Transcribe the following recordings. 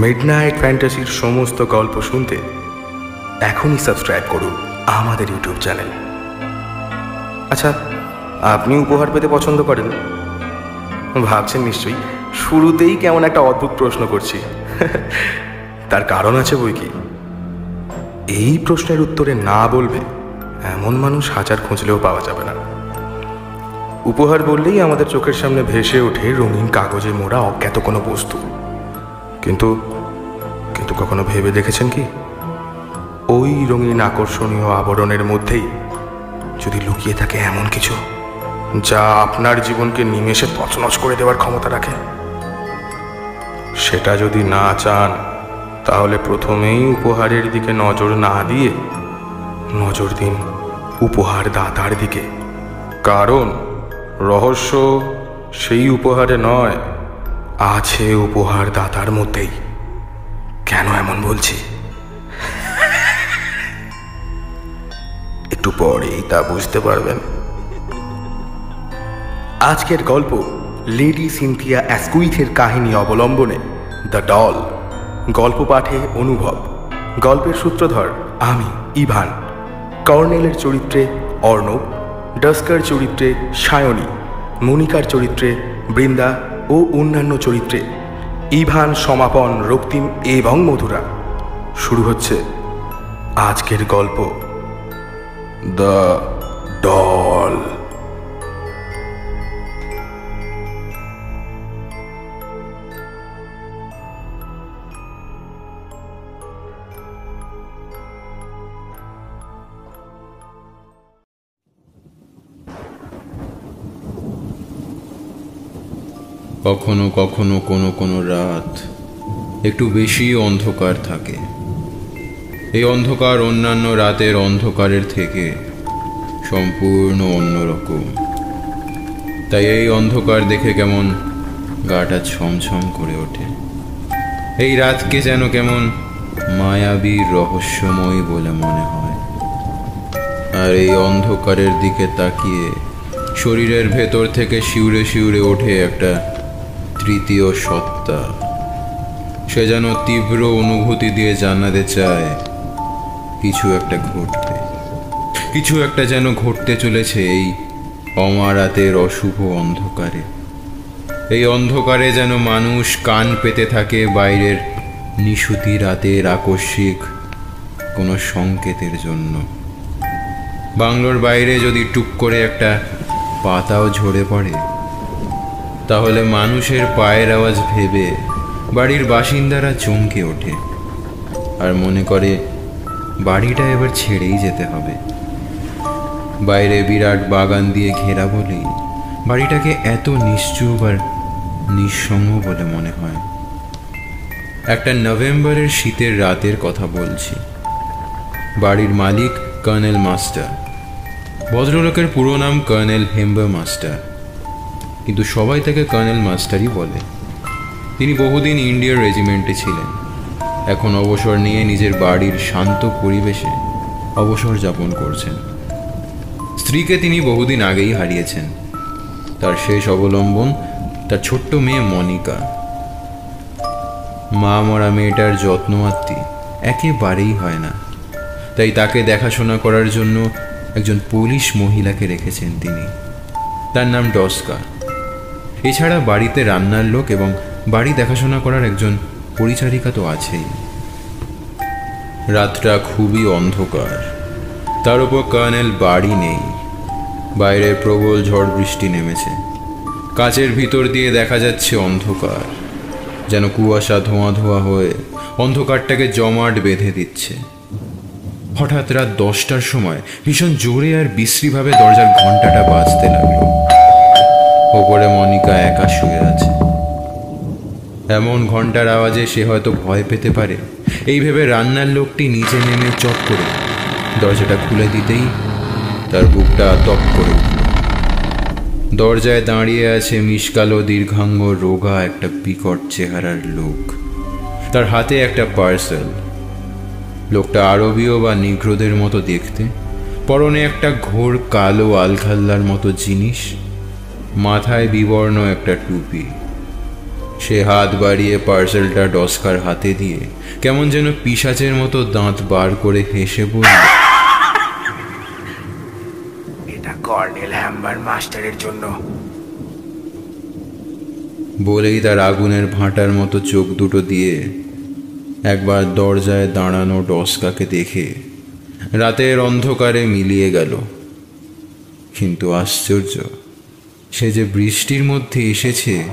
Midnight ফ্যান্টাসির সমস্ত গল্প শুনতে এখনই সাবস্ক্রাইব করুন আমাদের ইউটিউব চ্যানেল আচ্ছা আপনি উপহার পেতে পছন্দ করেন? ভাবছেন নিশ্চয়ই? শুরুতেই কেমন একটা অদ্ভুত প্রশ্ন করছি। তার কারণ আছে বই কি? এই প্রশ্নের উত্তরে না বলবে এমন মানুষ হাজার খুঁজলেও পাওয়া যাবে না। উপহার বললেই আমাদের চোখের সামনে ভেসে ওঠে রঙিন কাগজে মোড়া অজ্ঞাত কোনো বস্তু। কিন্তু কিন্তু কখনো ভেবে দেখেছেন কি? ওই রঙিন আকর্ষণীয় আবরণের মধ্যেই যদি লুকিয়ে থাকে এমন কিছু, যা আপনার জীবনকে নিমেষে তছনছ করে দেওয়ার ক্ষমতা রাখে? সেটা যদি না চান, তাহলে প্রথমেই উপহারের দিকে নজর না দিয়ে নজর দিন উপহার দাতার দিকে। কারণ রহস্য সেই উপহারে নয় আছে উপহার দাতার মধ্যেই। কেন এমন বলছি? একটু পরেই তা বুঝতে পারবেন। আজকের গল্প লেডি সিনথিয়া অ্যাসকুইথের কাহিনী অবলম্বনে দ্য ডল, গল্প পাঠে অনুভব। গল্পের সূত্রধর আমি, ইভান। কর্নেলের চরিত্রে অর্ণব, ডাস্কার চরিত্রে সায়নী মনিকার চরিত্রে বৃন্দা ও অন্যান্য চরিত্রে। ইভান সমাপন রক্তিম এবং মধুরা। শুরু হচ্ছে আজকের গল্প। The doll. কখনো কখনো কোনো কোনো রাত একটু বেশি অন্ধকার থাকে। এই অন্ধকার অন্যান্য রাতের অন্ধকারের থেকে সম্পূর্ণ অন্যরকম। তাই এই অন্ধকার দেখে কেমন গাটা ছমছম করে ওঠে। এই রাতকে যেন কেমন মায়াবী রহস্যময় বলে মনে হয়। আর এই অন্ধকারের দিকে তাকিয়ে শরীরের ভেতর থেকে শিউরে শিউরে ওঠে একটা তৃতীয় সত্তা সে যেন তীব্র অনুভূতি দিয়ে জানাতে চায়, কিছু একটা ঘটবে। কিছু একটা যেন ঘটতে চলেছে এই অমারাতের অশুভ অন্ধকারে। এই অন্ধকারে যেন মানুষ কান পেতে থাকে বাইরের নিশুতি রাতের আকস্মিক কোনো সংকেতের জন্য। বাংলোর বাইরে যদি টুক করে একটা পাতাও ঝরে পড়ে তাহলে মানুষের পায়ের আওয়াজ ভেবে বাড়ির বাসিন্দারা চমকে ওঠে। আর মনে করে, বাড়িটা এবার ছেড়েই যেতে হবে। বাইরে বিরাট বাগান দিয়ে ঘেরা বলেই বাড়িটাকে এত নিশ্চুপ আর নিঃসঙ্গ বলে মনে হয়। একটা নভেম্বরের শীতের রাতের কথা বলছি। বাড়ির মালিক কর্নেল মাস্টার। ভদ্রলোকের পুরো নাম কর্নেল হেম্বার মাস্টার। কিন্তু সবাই তাকে কর্নেল মাস্টারই বলে। তিনি বহুদিন ইন্ডিয়ার রেজিমেন্টে ছিলেন। এখন অবসর নিয়ে নিজের বাড়ির শান্ত পরিবেশে অবসর যাপন করছেন। স্ত্রীকে তিনি বহুদিন আগেই হারিয়েছেন। তার শেষ অবলম্বন তার ছোট্ট মেয়ে মনিকা। মা মরা মেয়েটার যত্ন আত্মি একেবারেই হয় না। তাই তাকে দেখাশোনা করার জন্য একজন পুলিশ মহিলাকে রেখেছেন তিনি। তার নাম ডসকা এছাড়া বাড়িতে রান্নার লোক এবং বাড়ি দেখাশোনা করার একজন পরিচারিকা তো আছেই। রাতটা খুবই অন্ধকার। তার উপর কর্নেল বাড়ি নেই। বাইরে প্রবল ঝড় বৃষ্টি নেমেছে। কাচের ভিতর দিয়ে দেখা যাচ্ছে অন্ধকার। যেন কুয়াশা ধোঁয়া ধোঁয়া হয়ে অন্ধকারটাকে জমাট বেঁধে দিচ্ছে। হঠাৎ রাত দশটার সময় ভীষণ জোরে আর বিশ্রীভাবে দরজার ঘন্টাটা বাজতে লাগল। ওপরে মনিকা একা শুয়ে আছে। এমন ঘণ্টার আওয়াজে সে হয়তো ভয় পেতে পারে। এই ভেবে রান্নার লোকটি নিচে নেমে চট করে দরজাটা খুলে দিতেই তার বুকটা তপ করে উঠল। দরজায় দাঁড়িয়ে আছে মিসকালো দীর্ঘাঙ্গ রোগা একটা বিকট চেহারার লোক। তার হাতে একটা পার্সেল। লোকটা আরবীয় বা নিগ্রোদের মতো দেখতে। পরনে একটা ঘোর কালো আলখাল্লার মতো জিনিস। মাথায় বিবর্ণ একটা টুপি। সে হাত বাড়িয়ে পার্সেলটা ডস্কার হাতে দিয়ে কেমন যেন পিসাচের মতো দাঁত বার করে হেসে বলল এটা কর্নেল হ্যাম্বার মাস্টারের জন্য। বলেই তার আগুনের ভাঁটার মতো চোখ দুটো দিয়ে একবার দরজায় দাঁড়ানো ডস্কাকে দেখে রাতের অন্ধকারে মিলিয়ে গেল। কিন্তু আশ্চর্য সে যে বৃষ্টির মধ্যে এসেছে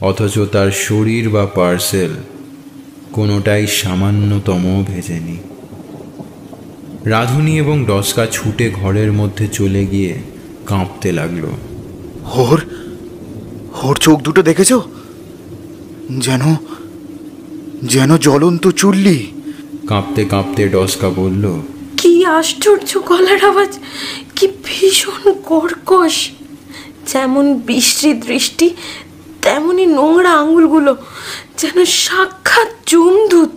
অথচ তার শরীর বা পার্সেল কোনোটাই সামান্যতম ভেজেনি। রাধুনি এবং ডসকা ছুটে ঘরের মধ্যে চলে গিয়ে কাঁপতে লাগল। ওর ওর চোখ দুটো দেখেছ? যেন যেন জ্বলন্ত চুল্লি। কাঁপতে কাঁপতে ডসকা বলল কি আশ্চর্য গলার আওয়াজ কি ভীষণ কর্কশ। যেমন বৃষ্টি দৃষ্টি, তেমনি নোংরা আঙুলগুলো যেন সাক্ষাৎ চুমধুত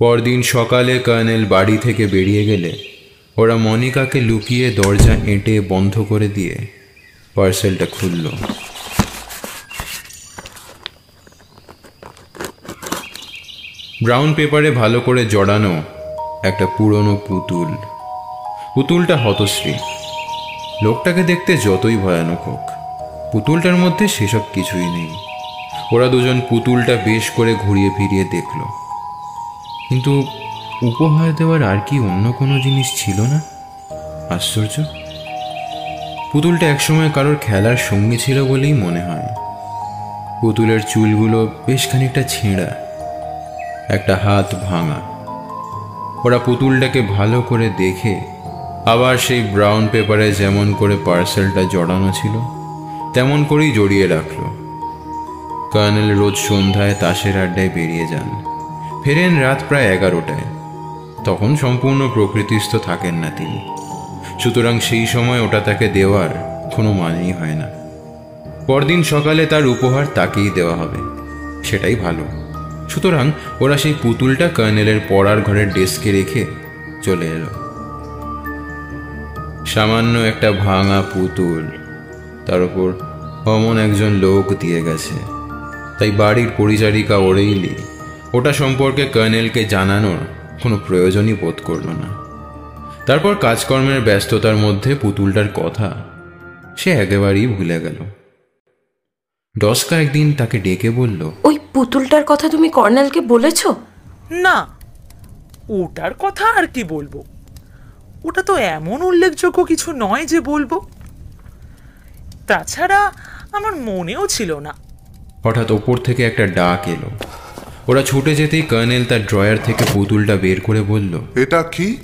পরদিন সকালে কর্নেল বাড়ি থেকে বেরিয়ে গেলে ওরা মনিকাকে লুকিয়ে দরজা এঁটে বন্ধ করে দিয়ে পার্সেলটা খুলল। ব্রাউন পেপারে ভালো করে জড়ানো একটা পুরনো পুতুল। পুতুলটা হতশ্রী। লোকটাকে দেখতে যতই ভয়ানক হোক, পুতুলটার মধ্যে সেসব কিছুই নেই। ওরা দুজন পুতুলটা বেশ করে ঘুরিয়ে ফিরিয়ে দেখল। কিন্তু উপহার দেওয়ার আর কি অন্য কোনো জিনিস ছিল না? আশ্চর্য। পুতুলটা একসময় কারোর খেলার সঙ্গী ছিল বলেই মনে হয়। পুতুলের চুলগুলো বেশ খানিকটা ছেঁড়া, একটা হাত ভাঙা। ওরা পুতুলটাকে ভালো করে দেখে। আবার সেই ব্রাউন পেপারে যেমন করে পার্সেলটা জড়ানো ছিল, তেমন করেই জড়িয়ে রাখল। কর্নেল রোজ সন্ধ্যায় তাসের আড্ডায় বেরিয়ে যান। ফেরেন রাত প্রায় এগারোটায়। তখন সম্পূর্ণ প্রকৃতিস্থ থাকেন না তিনি। সুতরাং সেই সময় ওটা তাকে দেওয়ার কোনো মানেই হয় না। পরদিন সকালে তার উপহার তাকেই দেওয়া হবে। সেটাই ভালো। সুতরাং ওরা সেই পুতুলটা কর্নেলের পড়ার ঘরের ডেস্কে রেখে চলে এলো। সামান্য একটা ভাঙা পুতুল, তার উপর অমন একজন লোক দিয়ে গেছে। তাই বাড়ির পরিচারিকা ওরেইলি ওটা সম্পর্কে কর্নেলকে জানানোর কোনো প্রয়োজনই বোধ করল না। তারপর কাজকর্মের ব্যস্ততার মধ্যে পুতুলটার কথা সে একেবারেই ভুলে গেল। ডস্কা একদিন তাকে ডেকে বলল, ওই পুতুলটার কথা তুমি কর্নেলকে বলেছ? না ওটার কথা আর কি বলব? ওটা তো এমন উল্লেখযোগ্য কিছু নয় যে বলব। তাছাড়া আমার মনেও ছিল না। হঠাৎ ওপর থেকে একটা ডাক এলো। ওরা ছুটে যেতেই কর্নেল তার ড্রয়ার থেকে পুতুলটা বের করে বলল এটা কি?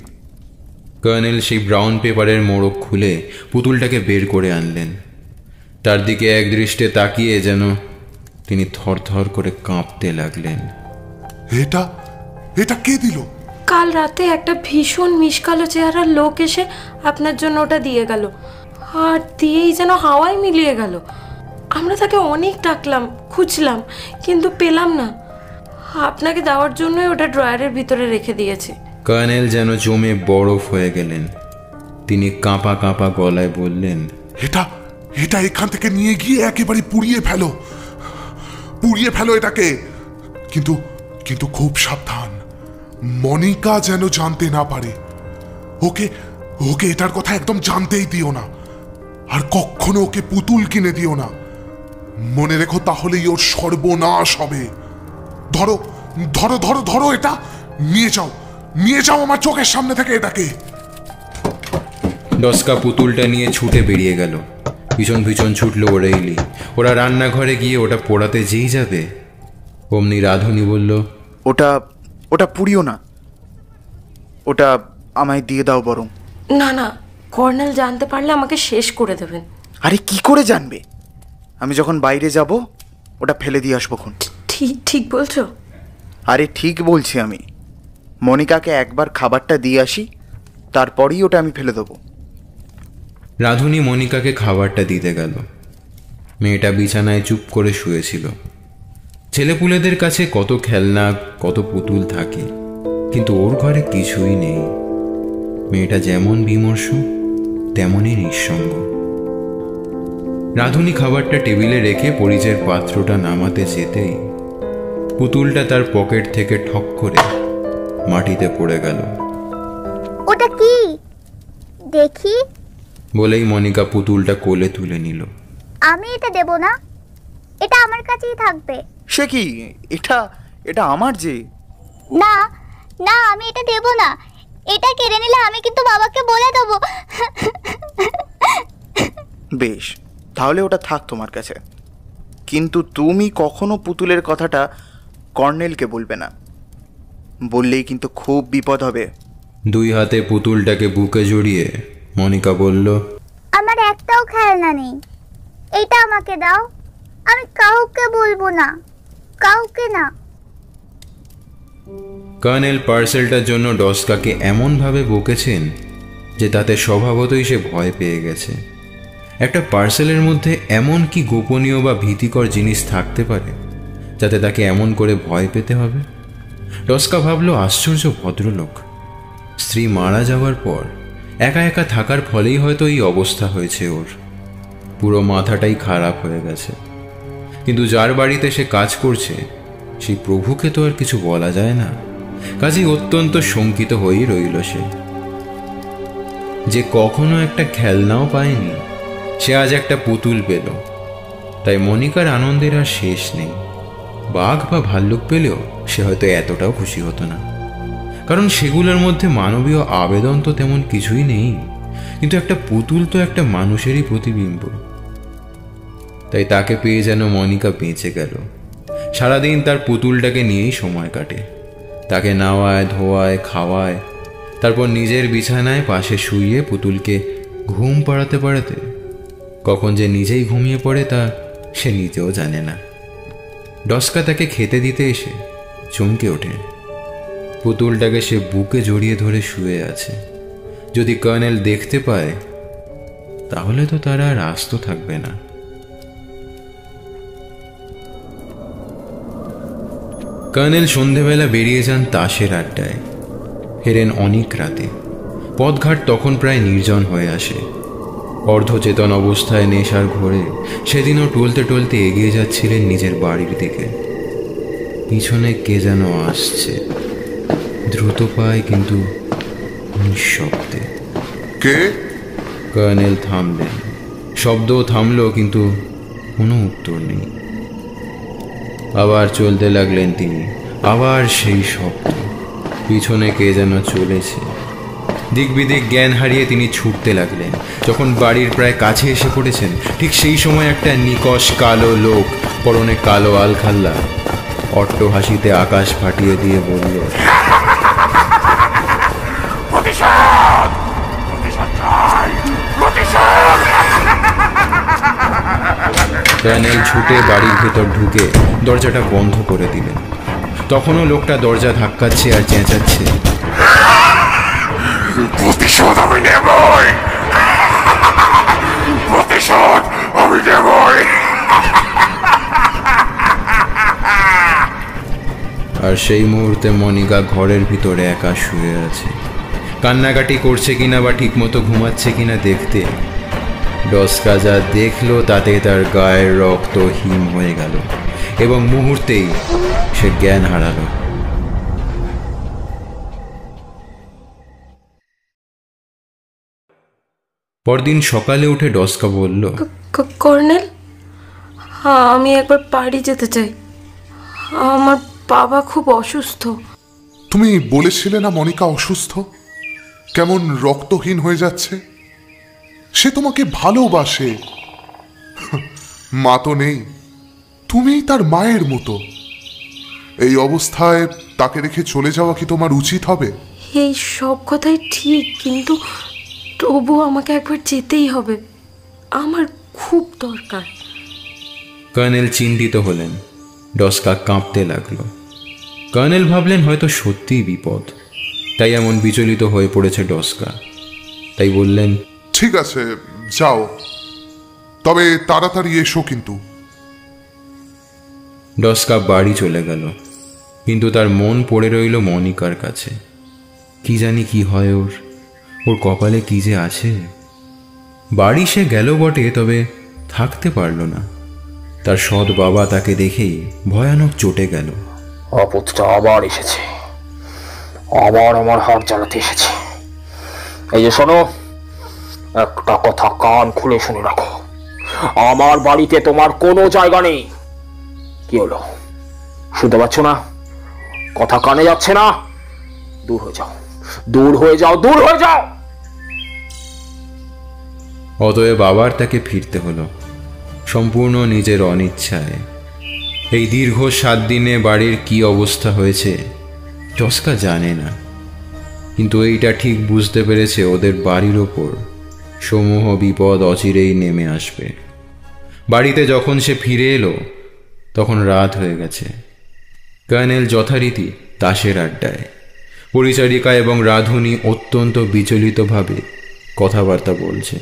কর্নেল সেই ব্রাউন পেপারের মোড়ক খুলে পুতুলটাকে বের করে আনলেন। তার দিকে একদৃষ্টে তাকিয়ে যেন তিনি থরথর করে কাঁপতে লাগলেন। এটা এটা কে দিল? কাল রাতে একটা ভীষণ মিসকালো চেহারার লোক এসে আপনার জন্য ওটা দিয়ে গেল। আর দিয়েই যেন হাওয়ায় মিলিয়ে গেল। আমরা তাকে অনেক ডাকলাম খুঁজলাম কিন্তু পেলাম না। আপনাকে দেওয়ার জন্যই ওটা ড্রয়ারের ভিতরে রেখে দিয়েছে। কর্নেল যেন জমে বরফ হয়ে গেলেন। তিনি কাঁপা কাঁপা গলায় বললেন এটা এটা এখান থেকে নিয়ে গিয়ে একেবারে পুড়িয়ে ফেলো। পুড়িয়ে ফেলো এটাকে। কিন্তু কিন্তু খুব সাবধান। মনিকা যেন জানতে না পারে। ওকে ওকে এটার কথা একদম জানতেই দিও না। আর কখনো ওকে পুতুল কিনে দিও না। মনে রেখো তাহলেই ওর সর্বনাশ হবে। ধরো ধরো ধরো ধরো এটা। নিয়ে যাও নিয়ে যাও আমার চোখের সামনে থেকে এটাকে। ডস্কা পুতুলটা নিয়ে ছুটে বেরিয়ে গেল। পিছন পিছন ছুটল ওরেইলি ওরা রান্নাঘরে গিয়ে ওটা পোড়াতে যেই যাবে। অমনি রাধুনি বলল ওটা ওটা পুড়িও না। ওটা আমায় দিয়ে দাও বরং। না না কর্নেল জানতে পারলে আমাকে শেষ করে দেবেন। আরে কি করে জানবে? আমি যখন বাইরে যাব ওটা ফেলে দিয়ে আসব খন ঠিক ঠিক বলছো। আরে ঠিক বলছি আমি। মনিকাকে একবার খাবারটা দিয়ে আসি তারপরেই ওটা আমি ফেলে দেবো। রাধুনি মনিকাকে খাবারটা দিতে গেল। মেয়েটা বিছানায় চুপ করে শুয়েছিল। ছেলেপুলেদের কাছে কত খেলনা, কত পুতুল থাকে, কিন্তু ওর ঘরে কিছুই নেই। মেয়েটা যেমন বিমর্ষ, তেমনই নিঃসঙ্গ। রাঁধুনি খাবারটা টেবিলে রেখে পরিচয়ের পাত্রটা নামাতে যেতেই পুতুলটা তার পকেট থেকে ঠক করে মাটিতে পড়ে গেল। ওটা কি? দেখি। বলেই মনিকা পুতুলটা কোলে তুলে নিল। আমি এটা দেব না। এটা আমার কাছেই থাকবে। সে কি? এটা এটা আমার যে? না না আমি এটা দেব না। এটা কেড়ে নিলে আমি কিন্তু বাবাকে বলে দেবো। বেশ তাহলে ওটা থাক তোমার কাছে। কিন্তু তুমি কখনো পুতুলের কথাটা কর্নেলকে বলবে না। বললেই কিন্তু খুব বিপদ হবে। দুই হাতে পুতুলটাকে বুকে জড়িয়ে মনিকা বলল আমার একটাও খেলনা নেই। এটা আমাকে দাও। আমি কাউকে বলব না। কাউকে না। কর্নেল পার্সেলটার জন্য ডসকাকে এমনভাবে বকেছেন যে তাতে স্বভাবতই সে ভয় পেয়ে গেছে। একটা পার্সেলের মধ্যে এমন কি গোপনীয় বা ভীতিকর জিনিস থাকতে পারে যাতে তাকে এমন করে ভয় পেতে হবে? ডসকা ভাবলো আশ্চর্য ভদ্রলোক। স্ত্রী মারা যাওয়ার পর একা একা থাকার ফলেই হয়তো এই অবস্থা হয়েছে ওর। পুরো মাথাটাই খারাপ হয়ে গেছে। কিন্তু যার বাড়িতে সে কাজ করছে, সেই প্রভুকে তো আর কিছু বলা যায় না। কাজেই অত্যন্ত শঙ্কিত হয়েই রইল সে। যে কখনো একটা খেলনাও পায়নি, সে আজ একটা পুতুল পেল। তাই মনিকার আনন্দের আর শেষ নেই। বাঘ বা ভাল্লুক পেলেও সে হয়তো এতটাও খুশি হতো না। কারণ সেগুলোর মধ্যে মানবীয় আবেদন তো তেমন কিছুই নেই। কিন্তু একটা পুতুল তো একটা মানুষেরই প্রতিবিম্ব। তাই তাকে পেয়ে যেন মনিকা বেঁচে গেল। সারাদিন তার পুতুলটাকে নিয়েই সময় কাটে। তাকে নাওয়ায়, ধোয়ায়, খাওয়ায়, তারপর নিজের বিছানায় পাশে শুইয়ে পুতুলকে ঘুম পাড়াতে পাড়াতে। কখন যে নিজেই ঘুমিয়ে পড়ে তা সে নিজেও জানে না। ডস্কা তাকে খেতে দিতে এসে চমকে ওঠে। পুতুলটাকে সে বুকে জড়িয়ে ধরে শুয়ে আছে। যদি কর্নেল দেখতে পায়, তাহলে তো তারা আর আস্ত থাকবে না। কর্নেল সন্ধেবেলা বেরিয়ে যান তাসের আড্ডায়। ফেরেন অনেক রাতে। পথঘাট তখন প্রায় নির্জন হয়ে আসে। অর্ধচেতন অবস্থায় নেশার ঘোরে সেদিনও টলতে টলতে এগিয়ে যাচ্ছিলেন নিজের বাড়ির দিকে। পিছনে কে যেন আসছে। দ্রুত পায় কিন্তু নিঃশব্দে। কে? কর্নেল থামলেন। শব্দও থামলো কিন্তু কোনো উত্তর নেই। আবার চলতে লাগলেন তিনি। আবার সেই শব্দ। পিছনে কে যেন চলেছে। দিক বিদিক জ্ঞান হারিয়ে তিনি ছুটতে লাগলেন। যখন বাড়ির প্রায় কাছে এসে পড়েছেন ঠিক সেই সময় একটা নিকশ কালো লোক পরনে কালো আলখাল্লা অট্ট হাসিতে আকাশ ফাটিয়ে দিয়ে বলল কর্নেল ছুটে বাড়ির ভেতর ঢুকে দরজাটা বন্ধ করে দিলেন তখনও লোকটা দরজা ধাক্কাচ্ছে আর চেঁচাচ্ছে। প্রতিশোধ আমি নেবই! প্রতিশোধ আমি নেবই! আর সেই মুহূর্তে মনিকা ঘরের ভিতরে একা শুয়ে আছে। কান্নাকাটি করছে কিনা বা ঠিকমতো ঘুমাচ্ছে কিনা দেখতে। ডসকা যা দেখল তাতে তার গায়ের রক্ত হিম হয়ে গেল এবং মুহূর্তেই সে জ্ঞান হারালো। পরদিন সকালে উঠে ডসকা বলল কর্নেল হ্যাঁ আমি একবার বাড়ি যেতে চাই। আমার বাবা খুব অসুস্থ। তুমি বলেছিলে না মনিকা অসুস্থ? কেমন রক্তহীন হয়ে যাচ্ছে? সে তোমাকে ভালোবাসে। মা তো নেই। তুমিই তার মায়ের মতো। এই অবস্থায় তাকে রেখে চলে যাওয়া কি তোমার উচিত হবে? এই সব কথাই ঠিক কিন্তু তবু আমাকে একবার যেতেই হবে। আমার খুব দরকার। কর্নেল চিন্তিত হলেন। ডসকা কাঁপতে লাগল। কর্নেল ভাবলেন হয়তো সত্যিই বিপদ। তাই এমন বিচলিত হয়ে পড়েছে ডস্কা। তাই বললেন ঠিক আছে যাও। তবে তাড়াতাড়ি এসো কিন্তু। ডস্কা বাড়ি চলে গেল কিন্তু তার মন পড়ে রইল মনিকার কাছে। কি জানি কি হয় ওর ওর কপালে কি যে আছে। বাড়ি সে গেল বটে তবে থাকতে পারল না। তার সৎ বাবা তাকে দেখেই ভয়ানক চটে গেল। আপদটা আবার এসেছে। আবার আমার হাত জ্বালাতে এসেছে। এই যে শোনো, একটা কথা কান খুলে শুনে রাখো। আমার বাড়িতে তোমার কোনো জায়গা নেই। কি হলো? শুনতে পাচ্ছ না? কথা কানে যাচ্ছে না? দূর হয়ে যাও। দূর হয়ে যাও, দূর হয়ে যাও! অতএব আবার তাকে ফিরতে হলো, সম্পূর্ণ নিজের অনিচ্ছায়। এই দীর্ঘ সাত দিনে বাড়ির কি অবস্থা হয়েছে? টস্কা জানে না। কিন্তু এইটা ঠিক বুঝতে পেরেছে ওদের বাড়ির ওপর। সমূহ বিপদ অচিরেই নেমে আসবে। বাড়িতে যখন সে ফিরে এলো, তখন রাত হয়ে গেছে। কর্নেল যথারীতি তাসের আড্ডায়। পরিচারিকা এবং রাধুনী অত্যন্ত বিচলিতভাবে কথাবার্তা বলছে।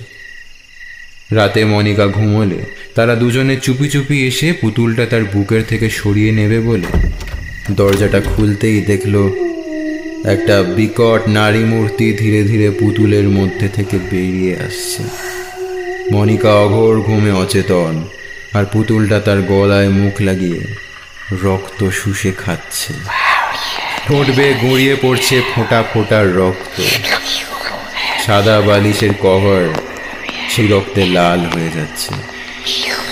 রাতে মনিকা ঘুমোলে, তারা দুজনে চুপি চুপি এসে পুতুলটা তার বুকের থেকে সরিয়ে নেবে বলে দরজাটা খুলতেই দেখল একটা বিকট নারী মূর্তি ধীরে ধীরে পুতুলের মধ্যে থেকে বেরিয়ে আসছে। মনিকা অঘোর ঘুমে অচেতন, আর পুতুলটা তার গলায় মুখ লাগিয়ে রক্ত শুষে খাচ্ছে। ঠোঁট বেয়ে গড়িয়ে পড়ছে ফোঁটা ফোঁটা রক্ত। সাদা বালিশের কভার সেই রক্তে লাল হয়ে যাচ্ছে।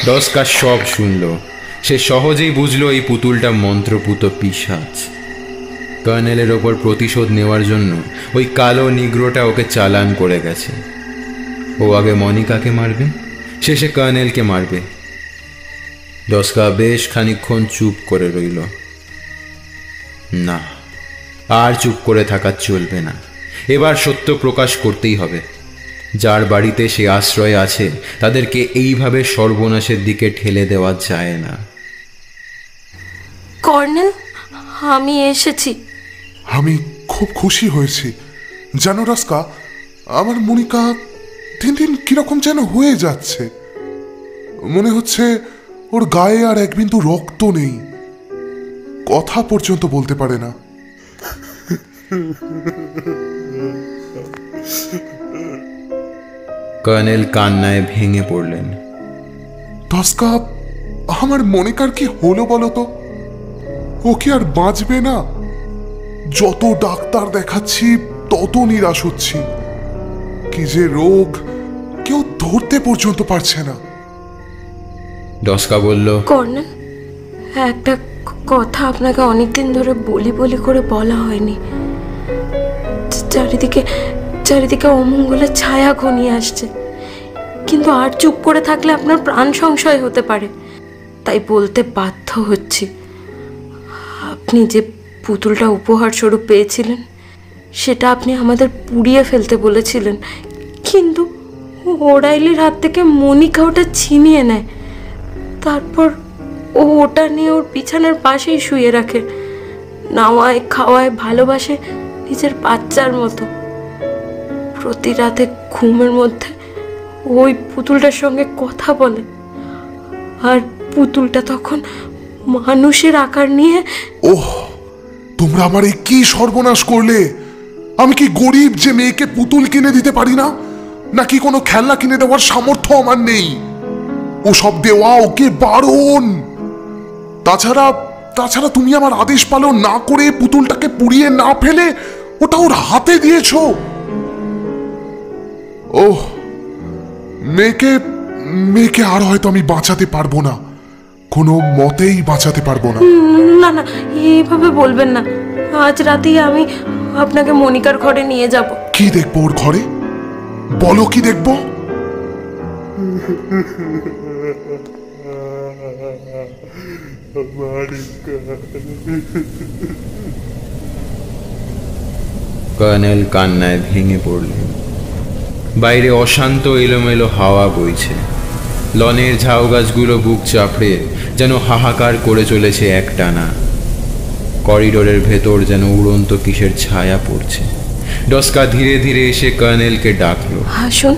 ডস্কা সব শুনল সে সহজেই বুঝলো এই পুতুলটা মন্ত্রপুত পিসাচ কর্নেলের ওপর প্রতিশোধ নেওয়ার জন্য ওই কালো নিগ্রোটা ওকে চালান করে গেছে। ও আগে মনিকাকে মারবে, শেষে কর্নেলকে মারবে। দশকা বেশ খানিক্ষণ চুপ করে রইল। না, আর চুপ করে থাকা চলবে না। এবার সত্য প্রকাশ করতেই হবে। যার বাড়িতে সে আশ্রয় আছে, তাদেরকে এইভাবে সর্বনাশের দিকে ঠেলে দেওয়া যায় না। কর্নেল আমি এসেছি। আমি খুব খুশি হয়েছি। জানো রাস্কা আমার মনিকা দিন দিন কীরকম যেন হয়ে যাচ্ছে। মনে হচ্ছে ওর গায়ে আর এক বিন্দু রক্ত নেই। কথা পর্যন্ত বলতে পারে না। কর্নেল কান্নায় ভেঙে পড়লেন। দশকা আমার মনিকার কি হলো বলো তো? ও কি আর বাঁচবে না। যত ডাক্তার দেখাচ্ছি তত নিরাশ হচ্ছি। কি যে রোগ কেউ ধরতে পর্যন্ত পারছে না। ডস্কা বলল কর্নেল একটা কথা আপনাকে অনেকদিন ধরে বলি বলি করে বলা হয়নি। চারিদিকে চারিদিকে অমঙ্গলের ছায়া ঘনিয়ে আসছে। কিন্তু আর চুপ করে থাকলে আপনার প্রাণ সংশয় হতে পারে। তাই বলতে বাধ্য হচ্ছি। আপনি যে পুতুলটা উপহার স্বরূপ পেয়েছিলেন, সেটা আপনি আমাদের পুড়িয়ে ফেলতে বলেছিলেন। কিন্তু ওরাইলির হাত থেকে মনিকা ওটা ছিনিয়ে নেয়। তারপর ও ওটা নিয়ে ওর বিছানার পাশেই শুয়ে রাখে। নাওয়ায়, খাওয়ায়, ভালোবাসে নিজের বাচ্চার মতো। প্রতি রাতে ঘুমের মধ্যে ওই পুতুলটার সঙ্গে কথা বলে। আর পুতুলটা তখন মানুষের আকার নিয়ে? ওহ, তোমরা আমার কি সর্বনাশ করলে? আমি কি গরিব যে মেয়েকে পুতুল কিনে দিতে পারি না? নাকি কোনো খেলনা কিনে দেওয়ার সামর্থ্য আমার নেই? ওসব দেওয়া ওকে বারণ। তাছাড়া তাছাড়া তুমি আমার আদেশ পালন না করে পুতুলটাকে পুড়িয়ে না ফেলে, ওটা ওর হাতে দিয়েছ। ওহ, মেয়েকে মেয়েকে আর হয়তো আমি বাঁচাতে পারব না। কোনো মতেই বাঁচাতে পারব না। না না এইভাবে বলবেন না। আজ রাতেই আমি আপনাকে মনিকার ঘরে নিয়ে যাব। কি দেখব ওর ঘরে? বলো কি দেখব? কর্নেল কান্নায় ভেঙে পড়লেন। বাইরে অশান্ত এলোমেলো হাওয়া বইছে। লনের ঝাউ গাছগুলো বুক চাপড়ে যেন হাহাকার করে চলেছে একটানা করিডোরের ভেতর যেন উড়ন্ত কিসের ছায়া পড়ছে। ডস্কা ধীরে ধীরে এসে কর্নেলকে ডাকলো। হাসুন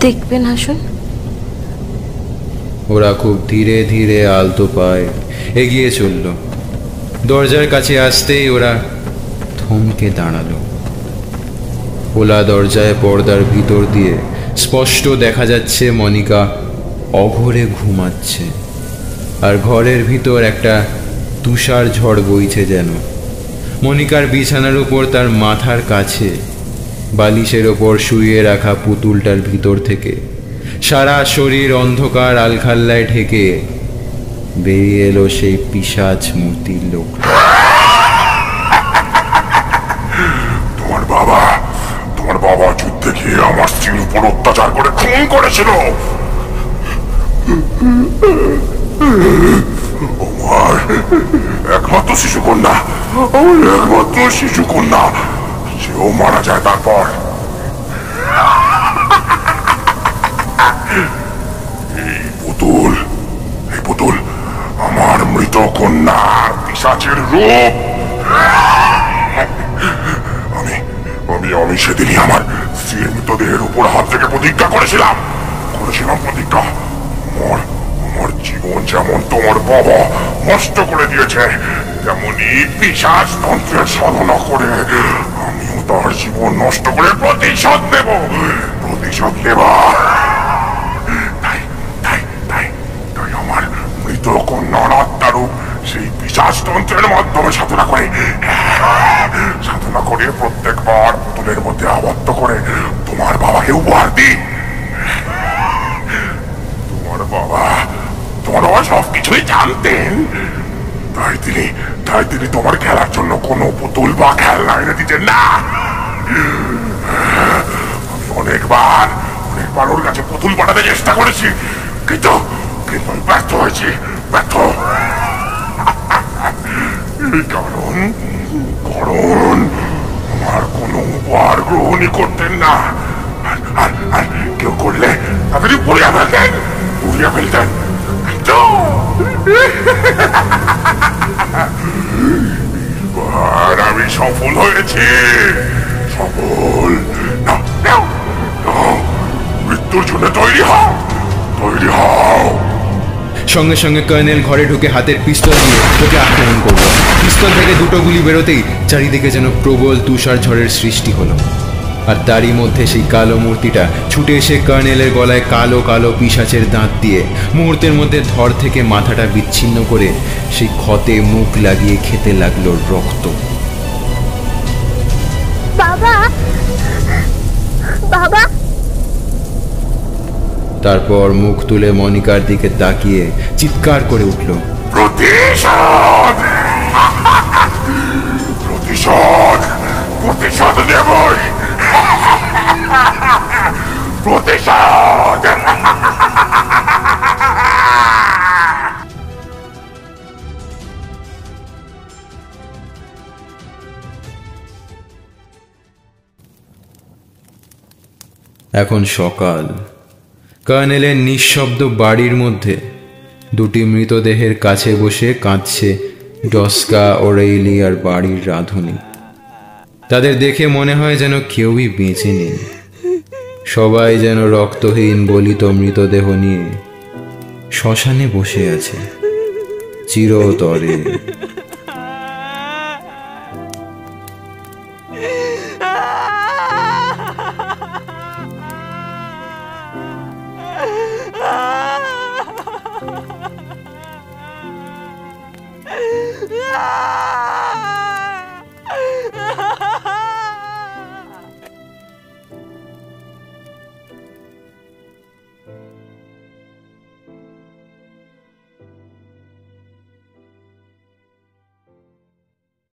দেখবেন হাসুন। ওরা খুব ধীরে ধীরে আলতো পায় এগিয়ে চলল। দরজার কাছে আসতেই ওরা থমকে দাঁড়াল। খোলা দরজায় পর্দার ভিতর দিয়ে স্পষ্ট দেখা যাচ্ছে মনিকা অঘরে ঘুমাচ্ছে। আর ঘরের ভিতর একটা তুষার ঝড় বইছে যেন। মনিকার বিছানার উপর তার মাথার কাছে, বালিশের ওপর শুয়ে রাখা পুতুলটার ভিতর থেকে। সারা শরীর অন্ধকার আলখাল্লায় ঢেকে বেরিয়ে এলো সেই পিসাচ মূর্তির লোক। তোমার বাবা তোমার বাবা যুদ্ধে গিয়ে আমার স্ত্রীর উপর অত্যাচার করে খুন করেছিল। আমার একমাত্র শিশু কন্যা আমার একমাত্র শিশু কন্যা সেও মারা যায় তারপর। এই পুতুল এই পুতুল, আমার মৃত কন্যার পিসাচের রূপ। আমি আমি আমি সেদিনই আমার স্ত্রীর মৃতদেহের উপর হাত থেকে প্রতিজ্ঞা করেছিলাম। করেছিলাম যেমন তোমার বাবা নষ্ট করে দিয়েছে, তেমনি পিসাজ তন্ত্রের সাধনা করে আমিও তার জীবন নষ্ট করে প্রতিশোধ নেব। প্রতিশোধ তাই আমার সেই তন্ত্রের মাধ্যমে সাধনা করে সাধনা করে প্রত্যেকবার মধ্যে আবদ্ধ করে তোমার তোমার বাবা তোমার বাবা সব কিছুই জানতেন। তাই তিনি তাই তিনি তোমার খেলার জন্য কোনো পুতুল বা খেলনা এনে দিতেন না। অনেকবার অনেকবার ওর কাছে পুতুল পাঠাতে চেষ্টা করেছি, কিন্তু কিন্তু আমি ব্যর্থ হয়েছি, ব্যর্থ। কারণ কারণ আমার কোনো উপহার গ্রহণই করতেন না। আর আর কেউ করলে তাড়াতাড়ি পুড়িয়ে ফেলতেন পুড়িয়ে ফেলতেন। আমি সফল হয়েছি। সফল মৃত্যুর জন্য তৈরি হও তৈরি হও। সঙ্গে সঙ্গে কর্নেল ঘরে ঢুকে হাতের পিস্তল দিয়ে ওকে আক্রমণ করল। পিস্তল থেকে দুটো গুলি বেরোতেই চারিদিকে যেন প্রবল তুষার ঝড়ের সৃষ্টি হলো। আর তারই মধ্যে সেই কালো মূর্তিটা ছুটে এসে কর্নেলের গলায় কালো কালো পিসাচের দাঁত দিয়ে মুহূর্তের মধ্যে ধর থেকে মাথাটা বিচ্ছিন্ন করে সেই ক্ষতে মুখ লাগিয়ে খেতে লাগল রক্ত। বাবা! বাবা! তারপর মুখ তুলে মনিকার দিকে তাকিয়ে চিৎকার করে উঠল। প্রতিশোধ! প্রতিশোধ! প্রতিশোধ নেবই! এখন সকাল। কর্নেলের নিঃশব্দ বাড়ির মধ্যে দুটি মৃতদেহের কাছে বসে কাঁদছে ডস্কা ওরেইলি আর বাড়ির রাঁধুনি। তাদের দেখে মনে হয় যেন কেউই বেঁচে নেই। সবাই যেন রক্তহীন বলিত মৃতদেহ নিয়ে শ্মশানে বসে আছে চিরতরে।